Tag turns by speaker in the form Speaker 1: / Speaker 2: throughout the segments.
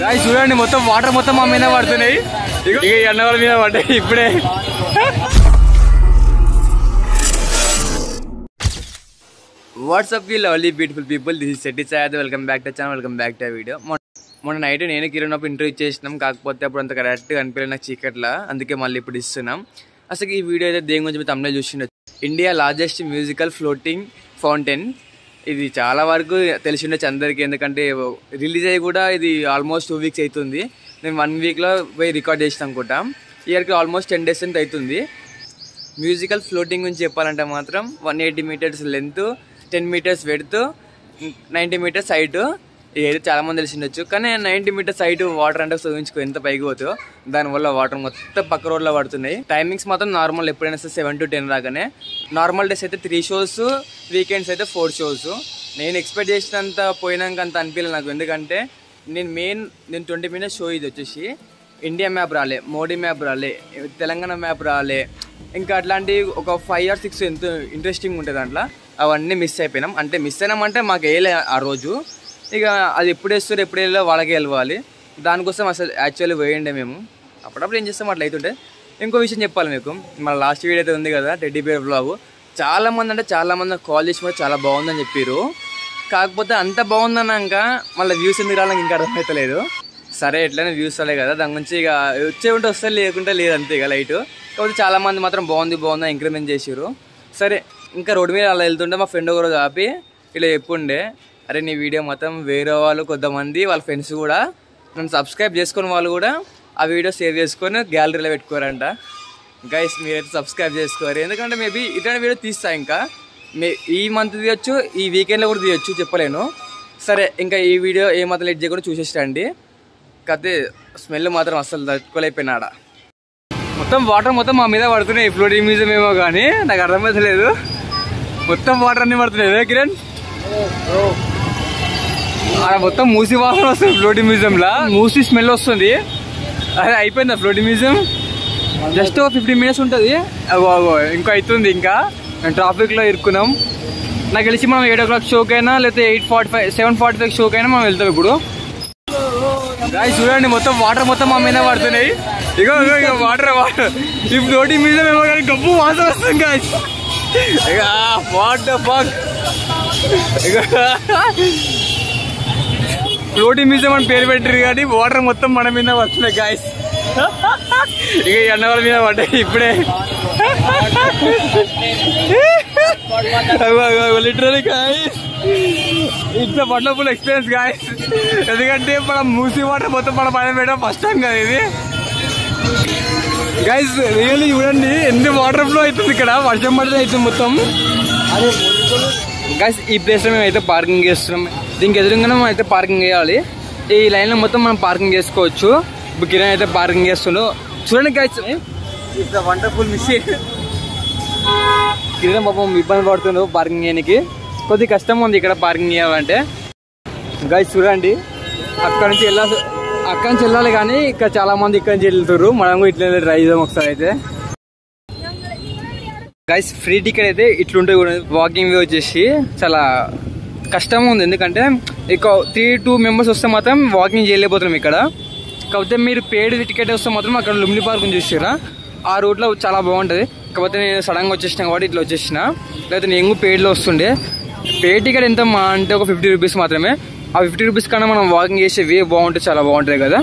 Speaker 1: Guys చూడండి మొత్తం water మొత్తం మా మీద పడుతున్నాయి. ఇక ఇక ఈ మీద పడ్డాయి ఇప్పుడే. వాట్సాప్కి lovely beautiful people this is Setti Sayad welcome back to channel welcome back to video మొన్న నైట్ నేను కిరణ్ ఇంటర్వ్యూ చేసినాం కాకపోతే అప్పుడు అంత కరెక్ట్గా అనిపించలేదు నాకు చీకట్లా. అందుకే మళ్ళీ ఇప్పుడు ఇస్తున్నాం. అసలు ఈ వీడియో అయితే దేని గురించి తమిళ చూసిండొచ్చు? India largest musical floating fountain. ఇది చాలా వరకు తెలిసి ఉండొచ్చు అందరికీ ఎందుకంటే రిలీజ్ అయ్యి కూడా ఇది ఆల్మోస్ట్ టూ వీక్స్ అవుతుంది నేను వన్ వీక్లో పోయి రికార్డ్ చేసిన అనుకుంటా. ఇయర్కి ఆల్మోస్ట్ టెన్ డేస్ అంత అవుతుంది మ్యూజికల్ ఫ్లోటింగ్ గురించి చెప్పాలంటే మాత్రం one eighty metres length ten metres వెడుతూ నైంటీ మీటర్స్ హైట్ ఏదో చాలామంది తెలిసి ఉండొచ్చు. కానీ నైంటీ మీటర్స్ హైట్ వాటర్ అంటే చూపించుకో ఎంత పైకి పోతుందో. దానివల్ల వాటర్ మొత్తం పక్క రోడ్లో పడుతున్నాయి. టైమింగ్స్ మాత్రం నార్మల్ ఎప్పుడైనా సరే సెవెన్ టు టెన్ రాగానే నార్మల్ డేస్ అయితే త్రీ షోస్ వీకెండ్స్ అయితే ఫోర్ షోస్ నేను ఎక్స్పెక్ట్ చేసినంత పోయినాక అంత అనిపించలేదు నాకు. ఎందుకంటే నేను మెయిన్ నేను ట్వంటీ మినిట్స్ షో ఇది వచ్చేసి ఇండియా మ్యాప్ రాలే మోడీ మ్యాప్ రాలే తెలంగాణ మ్యాప్ రాలే. ఇంకా అట్లాంటి ఒక ఫైవ్ ఆర్ సిక్స్ ఎంత ఇంట్రెస్టింగ్ ఉంటుంది దాంట్లో అవన్నీ మిస్ అయిపోయినాం. అంటే మిస్ అయినామంటే మాకు వేయలే ఆ రోజు. ఇక అది ఎప్పుడు వేస్తారు ఎప్పుడు వెళ్ళో వాళ్ళకే వెళ్ళాలి దానికోసం అసలు యాక్చువల్లీ వేయండి మేము. అప్పుడప్పుడు ఏం చేస్తాం అట్లా అవుతుంటే ఇంకో విషయం చెప్పాలి మీకు. మన లాస్ట్ వీడియో అయితే ఉంది కదా టెడ్డీ బేర్ బ్లాగ్ చాలామంది అంటే చాలామంది కాల్ చేసి కూడా చాలా బాగుందని చెప్పారు కాకపోతే అంత బాగుందన్నాక మళ్ళీ వ్యూస్ ఎందుకు రావాలని ఇంకా అర్థమవుతలేదు సరే ఎట్లయినా వ్యూస్ రాలే కదా దాని గురించి ఇక వచ్చే ఉంటే వస్తే లేకుంటే లేదు అంతే ఇక లైట్ కాకపోతే చాలామంది మాత్రం బాగుంది బాగుంది ఇంక్రిమెంట్ చేసారు సరే ఇంకా రోడ్డు మీద అలా వెళ్తుంటే మా ఫ్రెండ్ ఒకరు కాపి ఇలా చెప్పుండే అరే నీ వీడియో మొత్తం వేరే వాళ్ళు కొంతమంది వాళ్ళ ఫ్రెండ్స్ కూడా నన్ను సబ్స్క్రైబ్ చేసుకున్న వాళ్ళు కూడా ఆ వీడియో సేవ్ చేసుకొని గ్యాలరీలో పెట్టుకోరంట. గైస్ మీరైతే సబ్స్క్రైబ్ చేసుకోరు. ఎందుకంటే మేబీ ఇట్లాంటి వీడియో తీస్తా ఇంకా. మే ఈ మంత్ తీయొచ్చు ఈ వీకెండ్లో కూడా తీయొచ్చు చెప్పలేను. సరే ఇంకా ఈ వీడియో ఏ మాత్రం లెట్ చేయకుండా చూసేసండి కాకపోతే స్మెల్ మాత్రం అస్సలు తట్టుకోలేకపోయినాడ. మొత్తం వాటర్ మొత్తం మా మీద పడుతున్నాయి. ఫ్లోటింగ్ మ్యూజియం ఏమో కానీ నాకు అర్థమవుతలేదు మొత్తం వాటర్ అన్నీ పడుతున్నాయి కిరణ్? ఆడ మొత్తం మూసి వాసన వస్తుంది ఫ్లోటింగ్ మ్యూజియం లా మూసి స్మెల్ వస్తుంది. అదే అయిపోయిందా ఫ్లోటింగ్ మ్యూజియం జస్ట్ ఒక ఫిఫ్టీన్ మినిట్స్ ఉంటుంది. ఇంకా అవుతుంది ఇంకా. మేము ట్రాఫిక్లో ఇరుక్కున్నాం. నాకు తెలిసి మనం ఎయిట్ ఓ క్లాక్ షోకి అయినా లేకపోతే eight forty five seven forty five షోకి అయినా మనం వెళ్తాం ఇప్పుడు. గాయ చూడండి మొత్తం వాటర్ మొత్తం మా మీద పడుతున్నాయి. ఇగో ఇగో ఇగో వాటర్ వాటర్ ఈ ఫ్లోటింగ్ మ్యూజియం ఏమో కానీ గబ్బు వాసన వస్తుంది గాయస్ ఇక వాట్ ద ఫక్ ఇక ఫ్లోటింగ్ మ్యూజియం అని పేరు పెట్టారు కానీ వాటర్ మొత్తం మన మీద వస్తున్నాయి గాయస్ ఇక ఈ మీద పడ్డాయి ఇప్పుడే. Literally guys it's wonderful experience guys ఎందుకంటే మనం మూసి వాటర్ మొత్తం మన పైన పెట్టడం ఫస్ట్ టైం కదా ఇది. గైస్ రియల్లీ చూడండి ఎన్ని వాటర్ ఫ్లో అవుతుంది ఇక్కడ. వర్షం పడితే అవుతుంది మొత్తం. గైస్ ఈ ప్లేస్లో మేము అయితే పార్కింగ్ చేస్తున్నాం. దీనికి ఎదురుగానే మనం అయితే పార్కింగ్ చేయాలి. ఈ లైన్లో మొత్తం మనం పార్కింగ్ చేసుకోవచ్చు. ఇప్పుడు కిరణ్ అయితే పార్కింగ్ చేస్తుండు చూడండి guys it's wonderful mission Kiran పాపం ఇబ్బంది పడుతుండు పార్కింగ్ చేయడానికి. కొద్దిగా కష్టం ఉంది ఇక్కడ పార్కింగ్ చేయాలంటే. గైస్ చూడండి. అక్కడ నుంచి వెళ్ళాలి అక్కడ నుంచి వెళ్ళాలి కానీ ఇక్కడ చాలా మంది ఇక్కడ నుంచి వెళ్తారు మనం కూడా ఇట్లా ట్రై చేద్దాం ఒకసారి అయితే. గైస్ ఫ్రీ టికెట్ అయితే ఇట్లుంటుంది కూడా. వాకింగ్ వే వచ్చేసి చాలా కష్టం ఉంది. ఎందుకంటే ఇక త్రీ టూ మెంబర్స్ వస్తే మాత్రం వాకింగ్ చేయలేకపోతున్నాం ఇక్కడ. కాకపోతే మీరు పేడ్ టికెట్ వస్తే మాత్రం అక్కడ లుమ్ని పార్క్ చూసారా ఆ రూట్లో చాలా బాగుంటుంది. కాకపోతే నేను సడన్గా వచ్చేసిన కాబట్టి ఇట్లా వచ్చేసిన. లేకపోతే నేను పేడ్లో వస్తుండే. పేడ్ టికెట్ ఎంత మా అంటే ఒక ఫిఫ్టీ రూపీస్ మాత్రమే. ఆ ఫిఫ్టీ రూపీస్ కన్నా మనం వాకింగ్ చేసే వే బాగుంటుంది చాలా బాగుంటుంది కదా.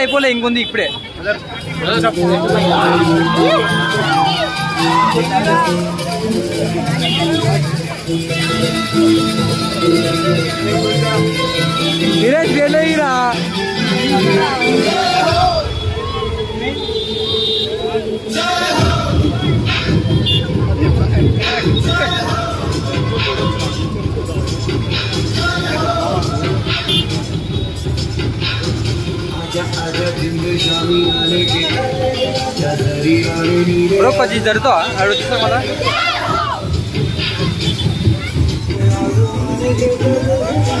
Speaker 1: అయిపోలే అయిపోలే ఇంకొంది ఇప్పుడే Dheeraj వెళ్ళయిరా Bro, kok jijar tuh? Harus jijar
Speaker 2: malah. Thank you.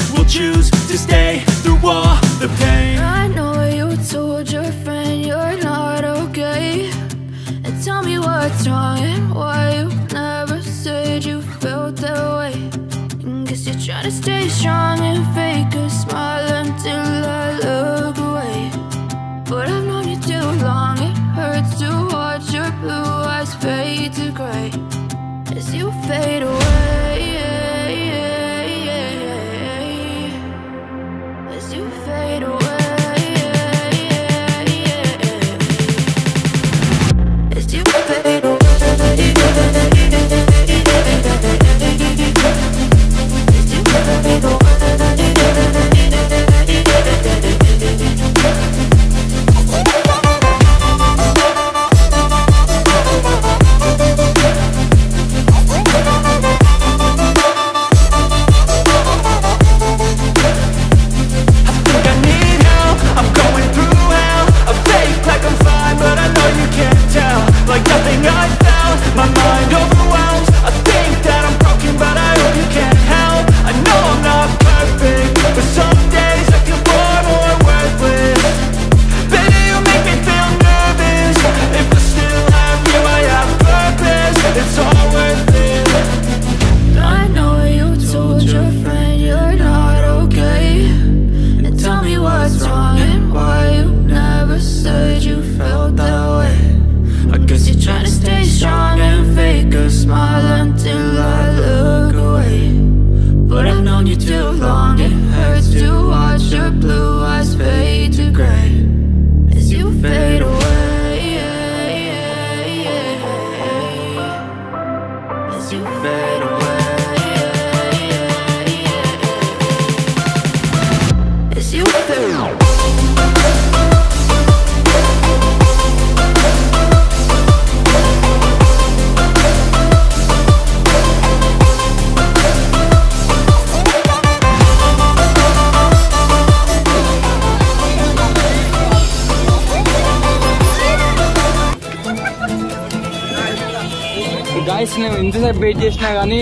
Speaker 1: guys నేను ఇంతసేపు వెయిట్ చేసినా కానీ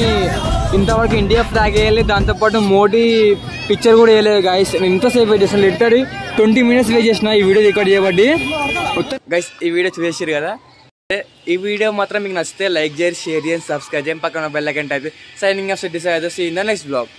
Speaker 1: ఇంతవరకు ఇండియా ఫ్లాగ్ వేయాలి దాంతోపాటు మోడీ పిక్చర్ కూడా వేయలేదు గాయస్ నేను ఇంతసేపు వెయిట్ చేసిన లిటరీ ట్వంటీ మినిట్స్ వెయిట్ చేసిన ఈ వీడియో రికార్డ్ చేయబట్టి. గైస్ ఈ వీడియో చూసేసారు కదా? ఈ వీడియో మాత్రం మీకు నచ్చితే లైక్ చేయండి షేర్ చేయండి సబ్స్క్రైబ్ చేయండి. పక్కన bell icon type signing off cities అయితే see in the next blog